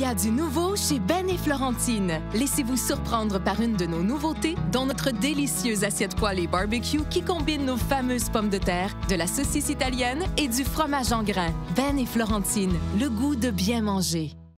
y a du nouveau chez Ben et Florentine. Laissez-vous surprendre par une de nos nouveautés, dont notre délicieuse assiette poêlée barbecue qui combine nos fameuses pommes de terre, de la saucisse italienne et du fromage en grains. Ben et Florentine, le goût de bien manger.